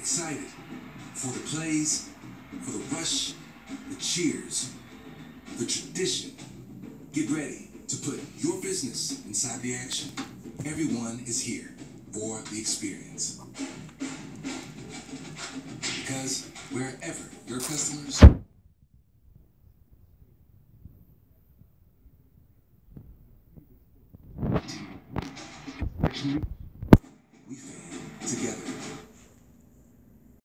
Excited for the plays, for the rush, the cheers, the tradition. Get ready to put your business inside the action. Everyone is here for the experience. Because wherever your customers we fan together.